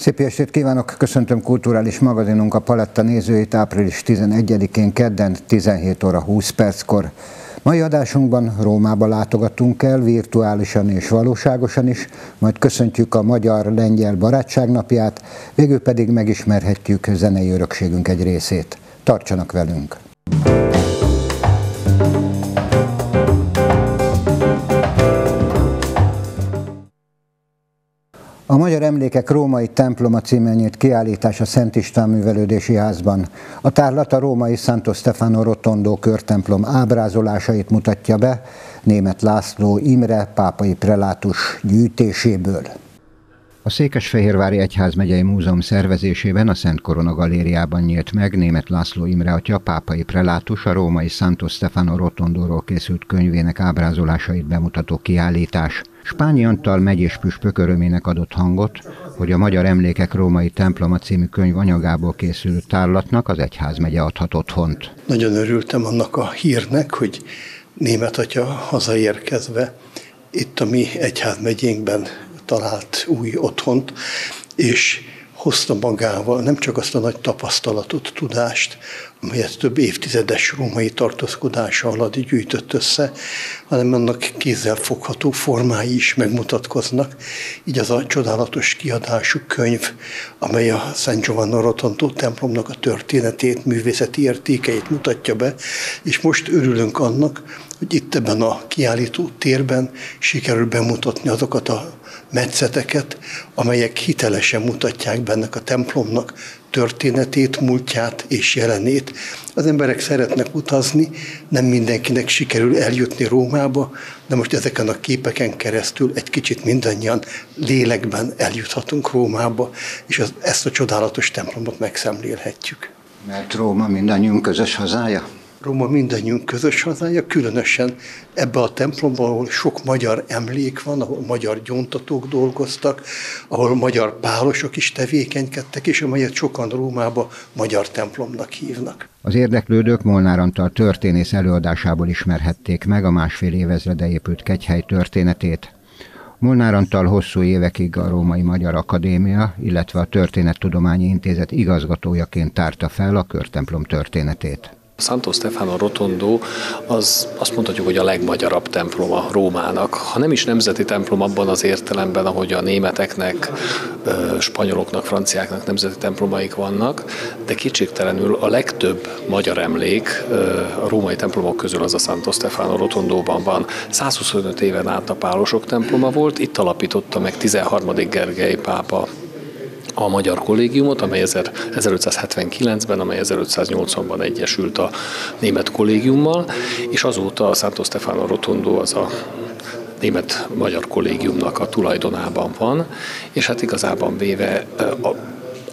Szép estét kívánok, köszöntöm kulturális magazinunk a Paletta nézőit április 11-én kedden 17 óra 20 perckor. Mai adásunkban Rómába látogatunk el, virtuálisan és valóságosan is, majd köszöntjük a magyar-lengyel barátságnapját, végül pedig megismerhetjük zenei örökségünk egy részét. Tartsanak velünk! A Magyar Emlékek Római Temploma címen nyílt kiállítás a Szent István Művelődési Házban. A tárlat a római Santo Stefano Rotondo körtemplom ábrázolásait mutatja be, német László Imre pápai prelátus gyűjtéséből. A Székesfehérvári Egyházmegyei Múzeum szervezésében a Szent Korona Galériában nyílt meg német László Imre atya pápai prelátus a római Santo Stefano Rotondóról készült könyvének ábrázolásait bemutató kiállítás. Spányi Antal megyés püspök örömének adott hangot, hogy a Magyar Emlékek Római Temploma című könyv anyagából készült tárlatnak az Egyházmegye adhat otthont. Nagyon örültem annak a hírnek, hogy német atya hazaérkezve itt a mi egyházmegyénkben talált új otthont, és hozta magával nem csak azt a nagy tapasztalatot, tudást, amelyet több évtizedes római tartózkodása alatt gyűjtött össze, hanem annak kézzel fogható formái is megmutatkoznak. Így az a csodálatos kiadású könyv, amely a Szent Giovanni Rotondo templomnak a történetét, művészeti értékeit mutatja be, és most örülünk annak, hogy itt ebben a kiállító térben sikerül bemutatni azokat a metszeteket, amelyek hitelesen mutatják bennek a templomnak történetét, múltját és jelenét. Az emberek szeretnek utazni, nem mindenkinek sikerül eljutni Rómába, de most ezeken a képeken keresztül egy kicsit mindannyian lélekben eljuthatunk Rómába, és ezt a csodálatos templomot megszemlélhetjük. Mert Róma mindannyiunk közös hazája? Róma mindannyiunk közös hazája, különösen ebbe a templomban, ahol sok magyar emlék van, ahol magyar gyóntatók dolgoztak, ahol magyar pálosok is tevékenykedtek, és amelyet sokan Rómába magyar templomnak hívnak. Az érdeklődők Molnár Antal történész előadásából ismerhették meg a másfél évezrede épült kegyhely történetét. Molnár Antal hosszú évekig a Római Magyar Akadémia, illetve a Történettudományi Intézet igazgatójaként tárta fel a körtemplom történetét. Santo Stefano Rotondo az azt mondhatjuk, hogy a legmagyarabb temploma Rómának. Ha nem is nemzeti templom abban az értelemben, ahogy a németeknek, spanyoloknak, franciáknak nemzeti templomaik vannak, de kétségtelenül a legtöbb magyar emlék a római templomok közül az a Santo Stefano Rotondóban van. 125 éven át a pálosok temploma volt, itt alapította meg 13. Gergely pápa a Magyar Kollégiumot, amely 1579-ben, amely 1580-ban egyesült a német kollégiummal, és azóta a Santo Stefano Rotondo az a német-magyar kollégiumnak a tulajdonában van, és hát igazában véve a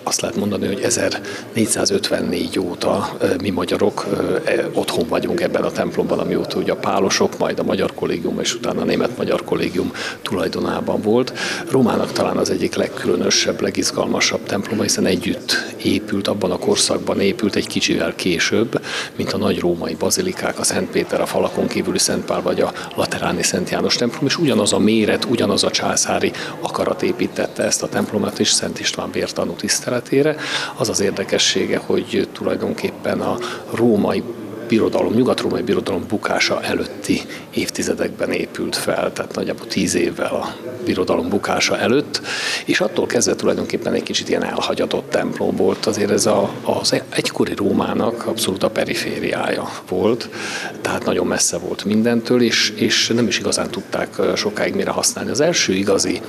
azt lehet mondani, hogy 1454 óta mi magyarok e, otthon vagyunk ebben a templomban, amióta ugye a pálosok, majd a magyar kollégium és utána a német-magyar kollégium tulajdonában volt. Rómának talán az egyik legkülönösebb, legizgalmasabb temploma, hiszen együtt épült, abban a korszakban épült egy kicsivel később, mint a nagy római bazilikák, a Szent Péter, a falakon kívüli Szent Pál vagy a Lateráni Szent János templom, és ugyanaz a méret, ugyanaz a császári akarat építette ezt a templomát, és Szent István vértanú tisztelet tiszteletére. Az az érdekessége, hogy tulajdonképpen a római birodalom, nyugat-római birodalom bukása előtti évtizedekben épült fel, tehát nagyjából tíz évvel a birodalom bukása előtt, és attól kezdve tulajdonképpen egy kicsit ilyen elhagyatott templom volt, azért ez a, az egykori Rómának abszolút a perifériája volt, tehát nagyon messze volt mindentől, és, és nem is igazán tudták sokáig mire használni. Az első igazi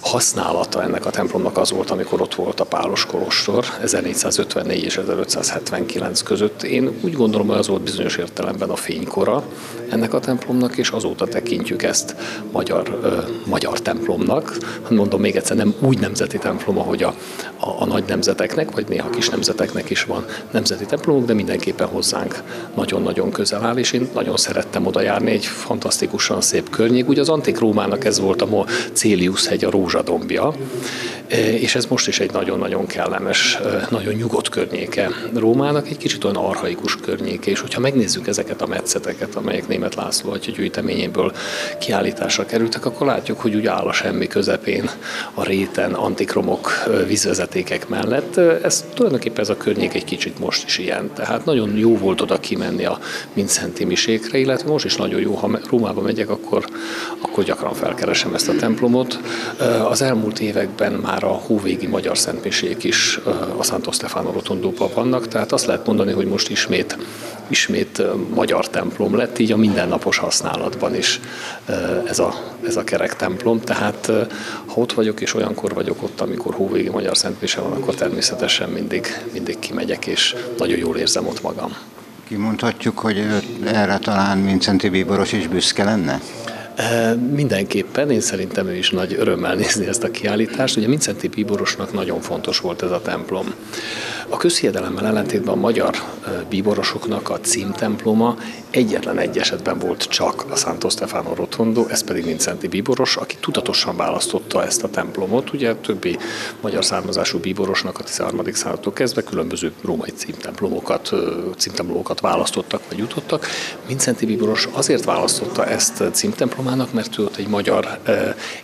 használata ennek a templomnak az volt, amikor ott volt a Pálos Kolostor 1454 és 1579 között. Én úgy gondolom, gondolom, az volt bizonyos értelemben a fénykora ennek a templomnak, és azóta tekintjük ezt magyar, ö, magyar templomnak. Mondom még egyszer, nem úgy nemzeti templom, ahogy a, a, a nagy nemzeteknek, vagy néha kis nemzeteknek is van nemzeti templomok, de mindenképpen hozzánk nagyon-nagyon közel áll, és én nagyon szerettem oda járni, egy fantasztikusan szép környék. Ugye az Antik Rómának ez volt a Célius hegy, a Rózsadombja, és ez most is egy nagyon-nagyon kellemes, nagyon nyugodt környéke Rómának, egy kicsit olyan arhaikus környéke, és hogyha megnézzük ezeket a metszeteket, amelyek német László atya gyűjteményéből kiállításra kerültek, akkor látjuk, hogy úgy áll a semmi közepén a réten, antikromok, vízvezetékek mellett. Ez tulajdonképpen ez a környék egy kicsit most is ilyen. Tehát nagyon jó volt oda kimenni a Mincenti misékre, illetve most is nagyon jó, ha Rómába megyek, akkor, akkor gyakran felkeresem ezt a templomot. Az elmúlt években már a hóvégi magyar szentmisék is a Santo Stefano Rotondóban vannak, tehát azt lehet mondani, hogy most ismét, ismét magyar templom lett, így a mindennapos használatban is ez a, ez a kerek templom. Tehát ha ott vagyok, és olyankor vagyok ott, amikor hóvégi magyar szentmise van, akkor természetesen mindig, mindig kimegyek, és nagyon jól érzem ott magam. Kimondhatjuk, hogy erre talán Mincenti Bíboros is büszke lenne? Mindenképpen, én szerintem ő is nagy örömmel nézni ezt a kiállítást. Ugye Mincenti Bíborosnak nagyon fontos volt ez a templom. A közhiedelemmel ellentétben a magyar bíborosoknak a címtemploma egyetlen egy esetben volt csak a Santo Stefano Rotondo, ez pedig Vincenti bíboros, aki tudatosan választotta ezt a templomot. Ugye többi magyar származású bíborosnak a 13. századtól kezdve különböző római címtemplomokat, címtemplomokat választottak vagy jutottak. Vincenti bíboros azért választotta ezt címtemplomának, mert ő ott egy magyar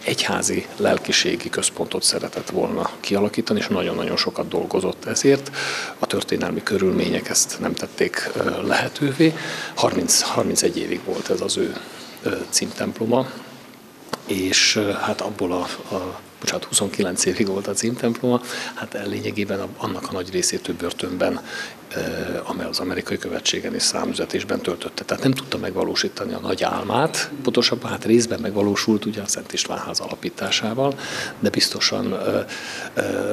egyházi lelkiségi központot szeretett volna kialakítani, és nagyon-nagyon sokat dolgozott ezért. A történelmi körülmények ezt nem tették lehetővé. 30, 31 évig volt ez az ő címtemploma, és hát abból a, a bocsánat, 29 évig volt a címtemploma, hát lényegében annak a nagy részét több börtönben amely az amerikai követségen és számüzetésben töltötte. Tehát nem tudta megvalósítani a nagy álmát, pontosabban hát részben megvalósult ugye a Szent Istvánház alapításával, de biztosan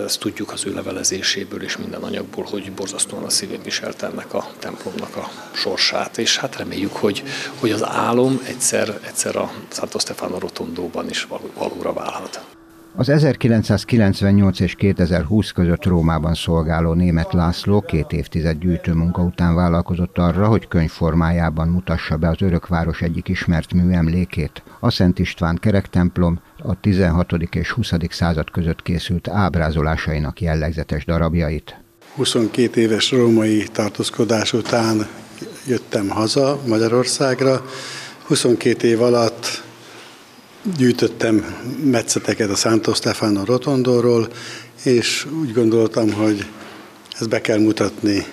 ezt tudjuk az ő levelezéséből és minden anyagból, hogy borzasztóan a szívén viselte ennek a templomnak a sorsát, és hát reméljük, hogy, hogy az álom egyszer, egyszer a Santo Stefano Rotondóban is valóra válhat. Az 1998 és 2020 között Rómában szolgáló német László két évtized gyűjtő munka után vállalkozott arra, hogy könyvformájában mutassa be az örökváros egyik ismert műemlékét, a Szent István kerektemplom a 16. és 20. század között készült ábrázolásainak jellegzetes darabjait. 22 éves római tartózkodás után jöttem haza Magyarországra. 22 év alatt gyűjtöttem metszeteket a Santo Stefano Rotondóról, és úgy gondoltam, hogy ezt be kell mutatni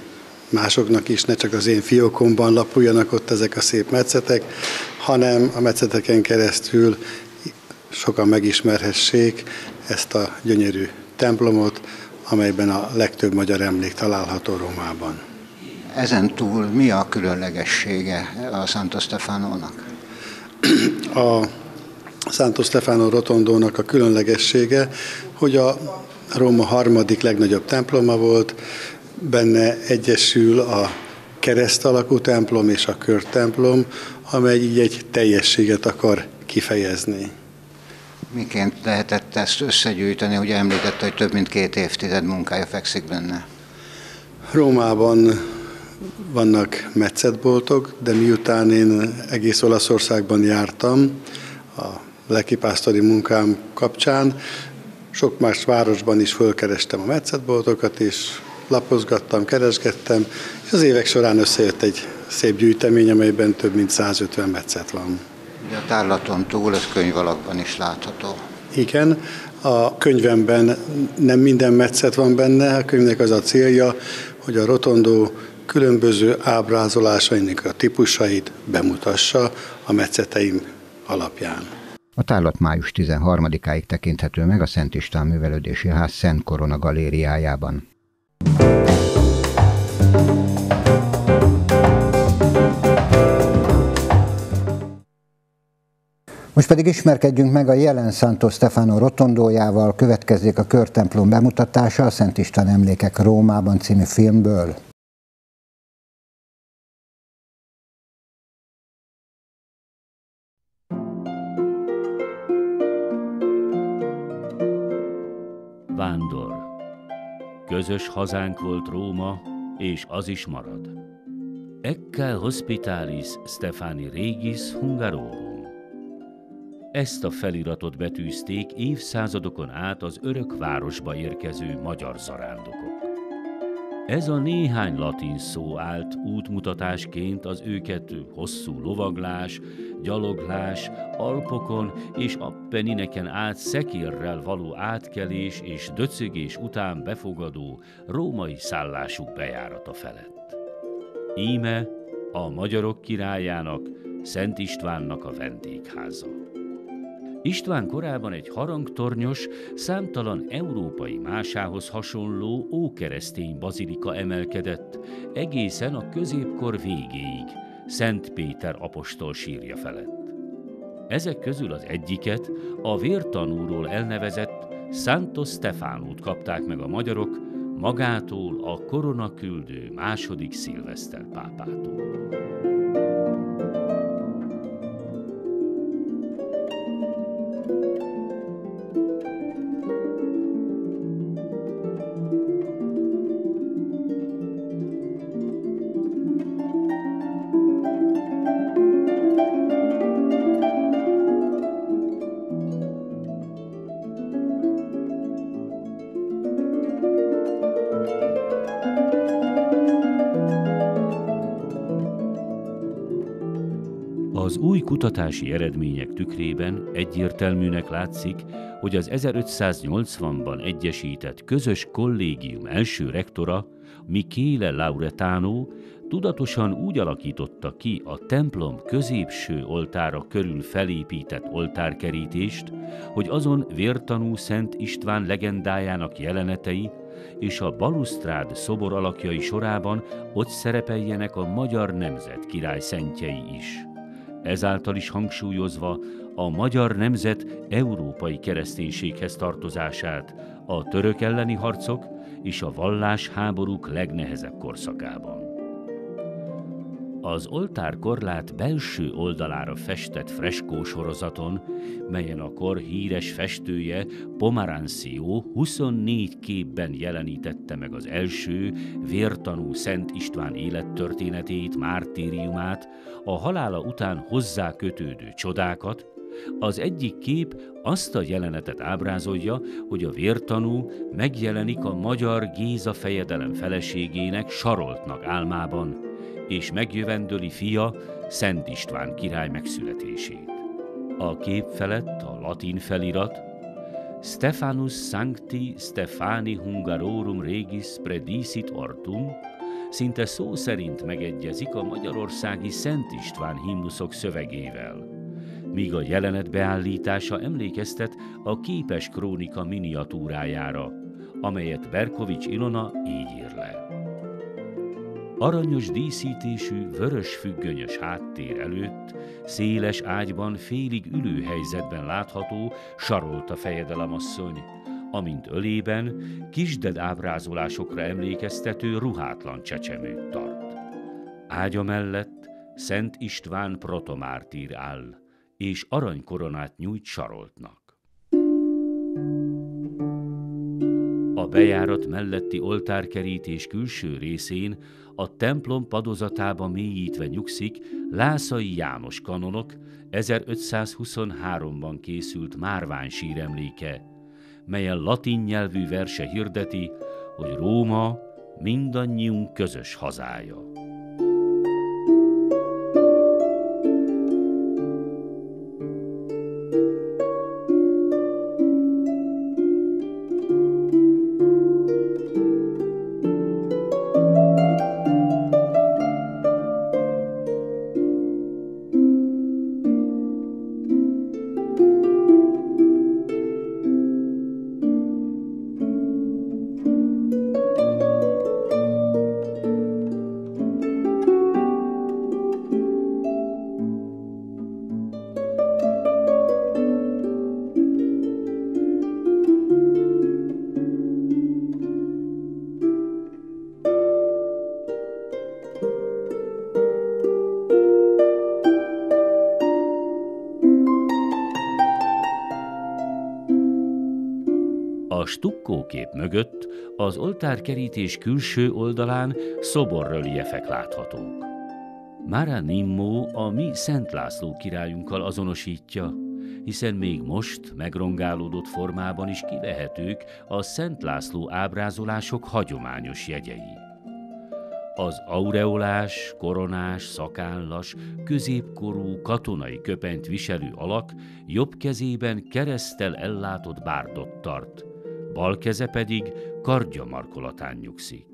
másoknak is, ne csak az én fiókomban lapuljanak ott ezek a szép metszetek, hanem a metszeteken keresztül sokan megismerhessék ezt a gyönyörű templomot, amelyben a legtöbb magyar emlék található Rómában. Ezen túl mi a különlegessége a Santo Stefanónak? A Santo Stefano Rotondónak a különlegessége, hogy a Róma harmadik legnagyobb temploma volt, benne egyesül a kereszt alakú templom és a körtemplom, amely így egy teljességet akar kifejezni. Miként lehetett ezt összegyűjteni? Ugye említette, hogy több mint két évtized munkája fekszik benne. Rómában vannak metszetboltok, de miután én egész Olaszországban jártam, a lelkipásztori munkám kapcsán. Sok más városban is fölkerestem a metszetboltokat, és lapozgattam, keresgettem, és az évek során összejött egy szép gyűjtemény, amelyben több mint 150 metszet van. A tárlaton túl ez könyv alakban is látható. Igen, a könyvemben nem minden metszet van benne, a könyvnek az a célja, hogy a rotondó különböző ábrázolásainak a típusait bemutassa a metszeteim alapján. A tárlat május 13-áig tekinthető meg a Szent István Művelődési Ház Szent Korona galériájában. Most pedig ismerkedjünk meg a jelen Santo Stefano rotondójával, következzék a körtemplom bemutatása a Szent István emlékek Rómában című filmből. Vándor Közös hazánk volt Róma, és az is marad. Ecce hospitalis Stefani Regis Hungarorum. Ezt a feliratot betűzték évszázadokon át az örök városba érkező magyar zarándokok. Ez a néhány latin szó állt útmutatásként az őket hosszú lovaglás, gyaloglás, Alpokon és Appenineken át szekérrel való átkelés és döcögés után befogadó római szállásuk bejárata felett. Íme a magyarok királyának, Szent Istvánnak a vendégháza. István korában egy harangtornyos, számtalan európai másához hasonló ókeresztény bazilika emelkedett, egészen a középkor végéig, Szent Péter apostol sírja felett. Ezek közül az egyiket, a vértanúról elnevezett Santos Stefánót kapták meg a magyarok, magától a koronaküldő második szilveszter pápától. Kutatási eredmények tükrében egyértelműnek látszik, hogy az 1580-ban egyesített közös kollégium első rektora, Michele Lauretano tudatosan úgy alakította ki a templom középső oltára körül felépített oltárkerítést, hogy azon vértanú Szent István legendájának jelenetei és a balusztrád szobor alakjai sorában ott szerepeljenek a magyar nemzet király szentjei is ezáltal is hangsúlyozva a magyar nemzet európai kereszténységhez tartozását a török elleni harcok és a vallás háborúk legnehezebb korszakában. Az oltárkorlát belső oldalára festett freskó sorozaton, melyen a kor híres festője Pomarancio 24 képben jelenítette meg az első vértanú Szent István élettörténetét, mártíriumát, a halála után hozzá kötődő csodákat, az egyik kép azt a jelenetet ábrázolja, hogy a vértanú megjelenik a magyar Géza fejedelem feleségének saroltnak álmában, és megjövendöli fia Szent István király megszületését. A kép felett a latin felirat Stephanus Sancti Stefani Hungarorum Regis Predisit Ortum szinte szó szerint megegyezik a magyarországi Szent István himnuszok szövegével, míg a jelenet beállítása emlékeztet a képes krónika miniatúrájára, amelyet Berkovics Ilona így ír le. Aranyos díszítésű, vörös függönyös háttér előtt, széles ágyban félig ülő helyzetben látható sarolta fejedelemasszony, amint ölében kisded ábrázolásokra emlékeztető ruhátlan csecsemőt tart. Ágya mellett Szent István protomártír áll, és aranykoronát nyújt saroltnak. Bejárat melletti oltárkerítés külső részén a templom padozatába mélyítve nyugszik Lászai János kanonok 1523-ban készült márvány síremléke, melyen latin nyelvű verse hirdeti, hogy Róma mindannyiunk közös hazája. Stukkókép mögött az oltárkerítés külső oldalán szoborreliefek láthatók. Mara Nimmo a mi Szent László királyunkkal azonosítja, hiszen még most megrongálódott formában is kivehetők a Szent László ábrázolások hagyományos jegyei. Az aureolás, koronás, szakállas, középkorú katonai köpenyt viselő alak jobb kezében keresztel ellátott bárdot tart, bal keze pedig kardja markolatán nyugszik.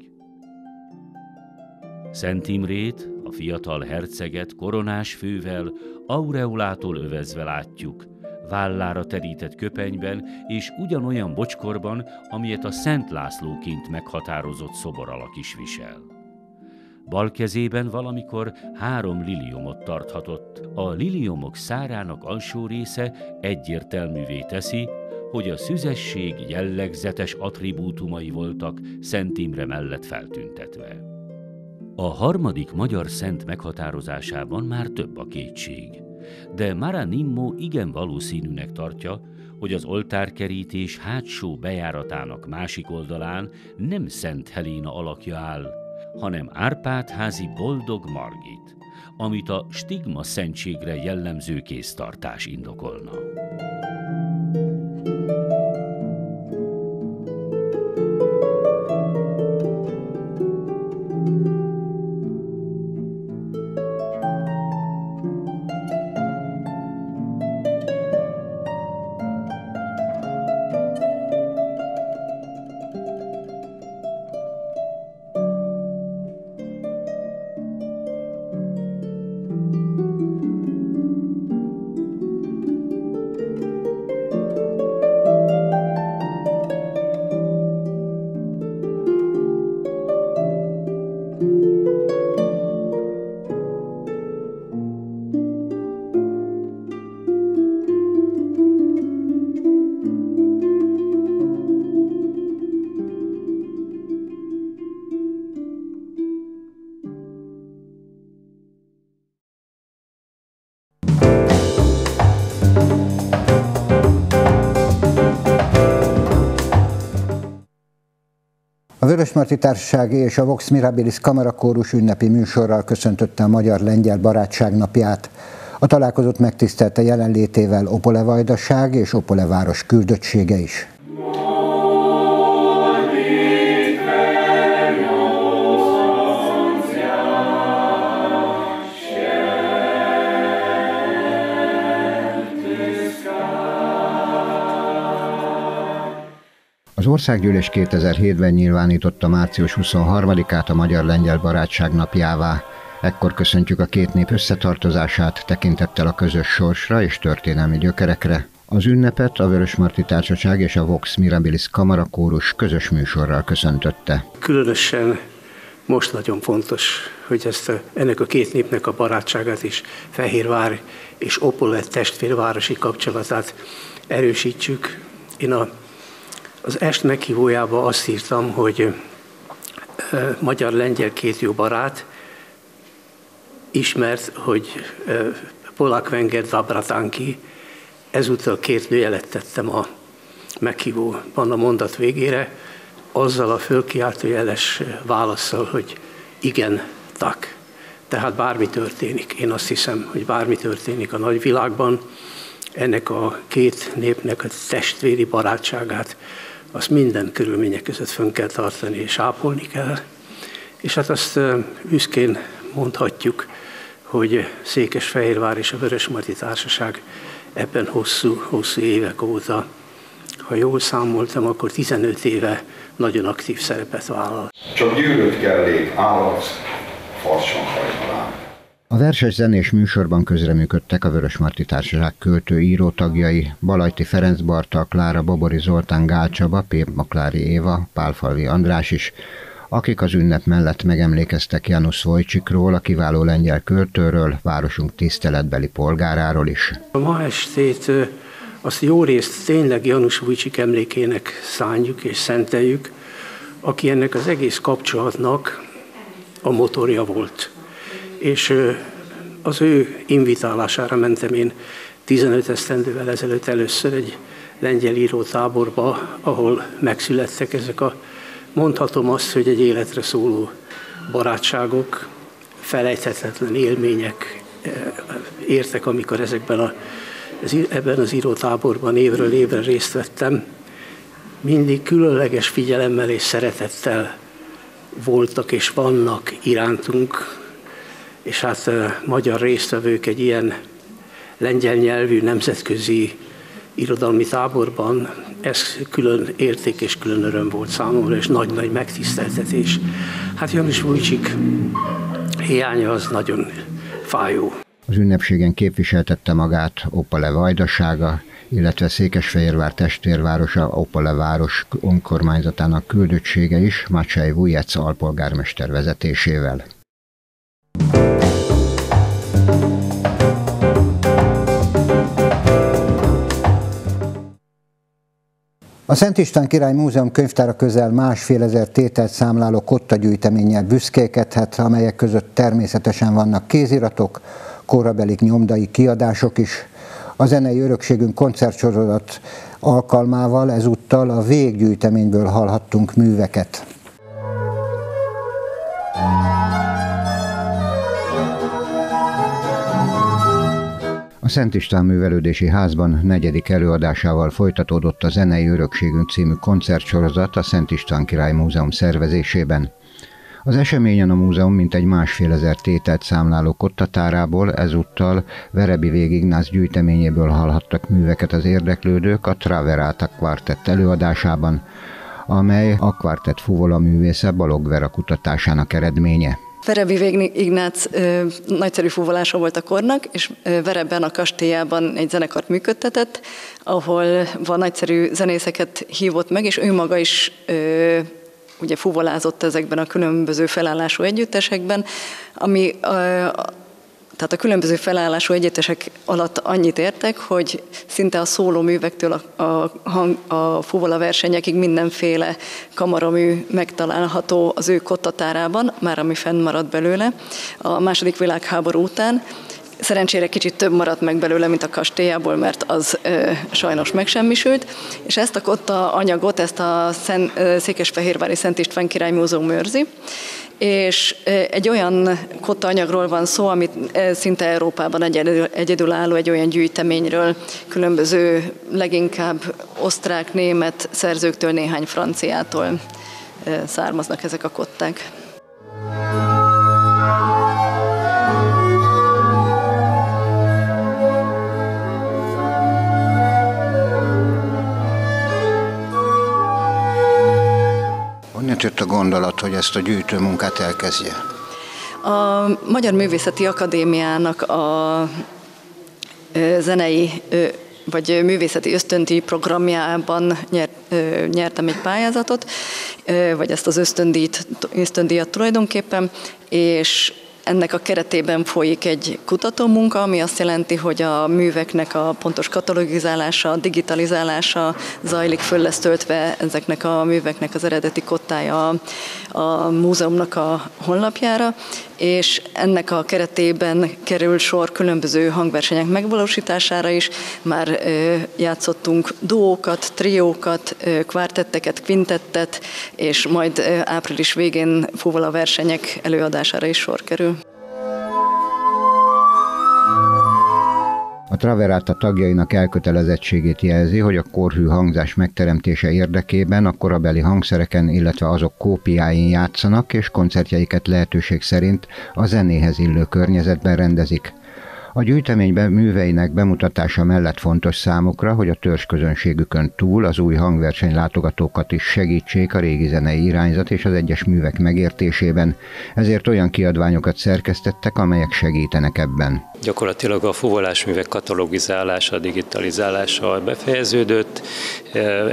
Szent Imrét, a fiatal herceget koronás fővel, aureolától övezve látjuk, vállára terített köpenyben és ugyanolyan bocskorban, amilyet a Szent Lászlóként meghatározott szobor alak is visel. Bal kezében valamikor három liliomot tarthatott. A liliomok szárának alsó része egyértelművé teszi, hogy a szüzesség jellegzetes attribútumai voltak Szent Imre mellett feltüntetve. A harmadik magyar szent meghatározásában már több a kétség de Mara Nimmo igen valószínűnek tartja, hogy az oltárkerítés hátsó bejáratának másik oldalán nem Szent Helena alakja áll, hanem Árpád boldog Margit, amit a stigma szentségre jellemző kéztartás indokolna. Vörösmarty Társaság és a Vox Mirabilis Kamarakórus ünnepi műsorral köszöntötte a Magyar-Lengyel Barátság napját. A találkozót megtisztelte jelenlétével Opole Vajdaság és Opole város küldöttsége is. Az országgyűlés 2007-ben nyilvánította március 23-át a Magyar-Lengyel Barátság napjává. Ekkor köszöntjük a két nép összetartozását tekintettel a közös sorsra és történelmi gyökerekre. Az ünnepet a Vörösmarty Társaság és a Vox Mirabilis Kamarakórus közös műsorral köszöntötte. Különösen most nagyon fontos, hogy ezt a, ennek a két népnek a barátságát is Fehérvár és Opole testvérvárosi kapcsolatát erősítsük. Én a az est meghívójába azt írtam, hogy magyar-lengyel két jó barát, ismert, hogy Polak Wenger Zabratanki, ezúttal két nőjelet tettem a meghívóban a mondat végére, azzal a fölkiáltó jeles válaszsal, hogy igen, tak. Tehát bármi történik. Én azt hiszem, hogy bármi történik a nagyvilágban, ennek a két népnek a testvéri barátságát azt minden körülmények között fönn kell tartani és ápolni kell. És hát azt büszkén mondhatjuk, hogy Székesfehérvár és a Vörösmarty Társaság ebben hosszú, hosszú évek óta, ha jól számoltam, akkor 15 éve nagyon aktív szerepet vállal. Csak gyűrött kellék, állat, farsan hajnalán. A verses zenés műsorban közreműködtek a Vörösmarty Társaság költő író tagjai, Balajti Ferenc Barta, Klára Bobori Zoltán Gálcsaba, Pép Maklári Éva, Pálfalvi András is, akik az ünnep mellett megemlékeztek Janusz Vojcsikról, a kiváló lengyel költőről, városunk tiszteletbeli polgáráról is. A ma estét azt jó részt tényleg Janusz Vojcsik emlékének szánjuk és szenteljük, aki ennek az egész kapcsolatnak a motorja volt és az ő invitálására mentem én 15 esztendővel ezelőtt először egy lengyel írótáborba, ahol megszülettek ezek a, mondhatom azt, hogy egy életre szóló barátságok, felejthetetlen élmények értek, amikor ezekben a, ebben az írótáborban évről évre részt vettem. Mindig különleges figyelemmel és szeretettel voltak és vannak irántunk, és hát eh, magyar résztvevők egy ilyen lengyel nyelvű nemzetközi irodalmi táborban, ez külön érték és külön öröm volt számomra, és nagy-nagy megtiszteltetés. Hát Janis Vujcsik hiánya az nagyon fájó. Az ünnepségen képviseltette magát Opale vajdasága, illetve Székesfehérvár testvérvárosa Opale város önkormányzatának küldöttsége is Macsai Vujec alpolgármester vezetésével. A Szent István Király Múzeum könyvtára közel másfél ezer tételt számláló kotta gyűjteménnyel büszkékedhet, amelyek között természetesen vannak kéziratok, korabeli nyomdai kiadások is. A zenei örökségünk koncertsorozat alkalmával ezúttal a véggyűjteményből hallhattunk műveket. A Szent István Művelődési Házban negyedik előadásával folytatódott a Zenei Örökségünk című koncertsorozat a Szent István Király Múzeum szervezésében. Az eseményen a múzeum mintegy másfél ezer tételt számláló kottatárából ezúttal Verebi Végignász gyűjteményéből hallhattak műveket az érdeklődők a Traverata Quartett előadásában, amely a kvartett fuvola művésze Balog Vera kutatásának eredménye. Verebi Ignác ö, nagyszerű fúvolása volt a kornak, és Verebben a kastélyában egy zenekart működtetett, ahol van nagyszerű zenészeket hívott meg, és ő maga is ö, ugye fuvolázott ezekben a különböző felállású együttesekben, ami ö, tehát a különböző felállású egyetesek alatt annyit értek, hogy szinte a szóló művektől a, a, hang, a fuvola versenyekig mindenféle kamaramű megtalálható az ő kottatárában, már ami fennmaradt belőle. A második világháború után Szerencsére kicsit több maradt meg belőle, mint a kastélyából, mert az ö, sajnos megsemmisült. És ezt a kotta anyagot, ezt a Szent, Székesfehérvári Szent István Király Múzeum őrzi, és egy olyan kotta anyagról van szó, amit szinte Európában egyedül, egyedülálló egy olyan gyűjteményről, különböző leginkább osztrák, német szerzőktől, néhány franciától származnak ezek a kották. Jött a gondolat, hogy ezt a gyűjtő munkát elkezdje? A Magyar Művészeti Akadémiának a zenei vagy művészeti ösztöndi programjában nyert, nyertem egy pályázatot, vagy ezt az ösztöndíjat, ösztöndíjat tulajdonképpen, és ennek a keretében folyik egy kutatómunka, ami azt jelenti, hogy a műveknek a pontos katalogizálása, digitalizálása zajlik, föl lesz töltve ezeknek a műveknek az eredeti kottája a, a múzeumnak a honlapjára, és ennek a keretében kerül sor különböző hangversenyek megvalósítására is. Már játszottunk duókat, triókat, kvártetteket, kvintettet, és majd április végén fuvola versenyek előadására is sor kerül. A Traverata tagjainak elkötelezettségét jelzi, hogy a korhű hangzás megteremtése érdekében a korabeli hangszereken, illetve azok kópiáin játszanak, és koncertjeiket lehetőség szerint a zenéhez illő környezetben rendezik. A gyűjteményben műveinek bemutatása mellett fontos számukra, hogy a közönségükön túl az új hangverseny látogatókat is segítsék a régi zenei irányzat és az egyes művek megértésében, ezért olyan kiadványokat szerkesztettek, amelyek segítenek ebben. Gyakorlatilag a fuvolásművek katalogizálása, digitalizálása befejeződött,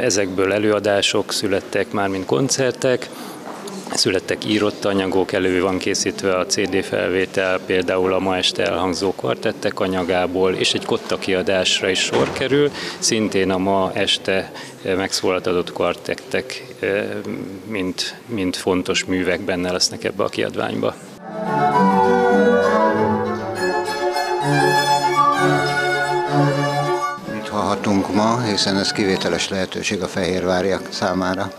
ezekből előadások születtek már, mint koncertek, Születtek írott anyagok, elő van készítve a CD felvétel, például a ma este elhangzó kvartettek anyagából, és egy kotta kiadásra is sor kerül. Szintén a ma este megszólaltatott kvartettek, mint, mint fontos művek benne lesznek ebbe a kiadványba. látunk ma, hiszen ez kivételes lehetőség a fehérváriak számára.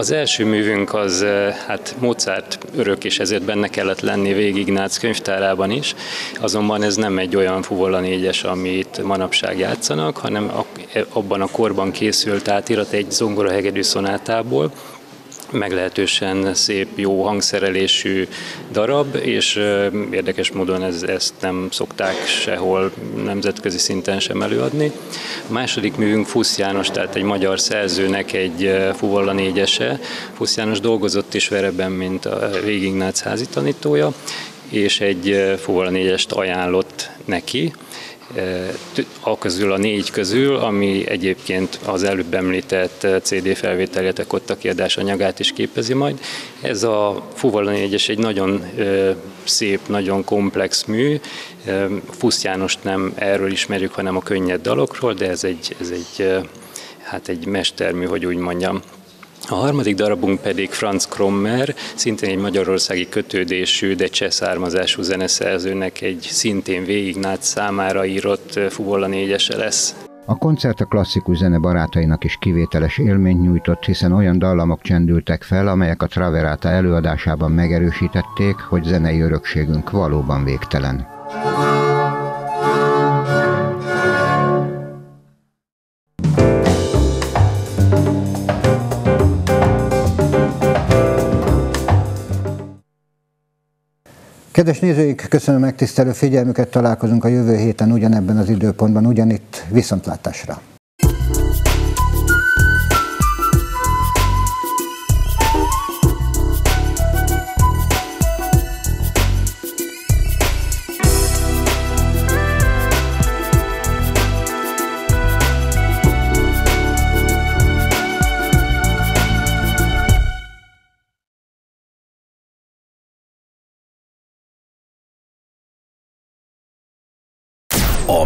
Az első művünk az hát Mozart örök, és ezért benne kellett lenni végig Ignác könyvtárában is, azonban ez nem egy olyan fuvola négyes, amit manapság játszanak, hanem abban a korban készült átirat egy zongorahegedű szonátából, meglehetősen szép, jó hangszerelésű darab, és érdekes módon ez, ezt nem szokták sehol nemzetközi szinten sem előadni. A második művünk Fusz János, tehát egy magyar szerzőnek egy fuvolla négyese. Fusz János dolgozott is Vereben, mint a Régignác házi tanítója, és egy fuvolla négyest ajánlott neki, a közül a négy közül, ami egyébként az előbb említett CD felvételjetek ott a kiadás anyagát is képezi majd. Ez a Fuvala négyes egy nagyon szép, nagyon komplex mű. Fusz Jánost nem erről ismerjük, hanem a könnyed dalokról, de ez egy, ez egy, hát egy mestermű, hogy úgy mondjam. A harmadik darabunk pedig Franz Krommer, szintén egy magyarországi kötődésű, de cseh származású zeneszerzőnek egy szintén végignát számára írott fuvolla négyese lesz. A koncert a klasszikus zene barátainak is kivételes élményt nyújtott, hiszen olyan dallamok csendültek fel, amelyek a Traverata előadásában megerősítették, hogy zenei örökségünk valóban végtelen. Kedves nézőink, köszönöm megtisztelő figyelmüket, találkozunk a jövő héten ugyanebben az időpontban, ugyanitt viszontlátásra.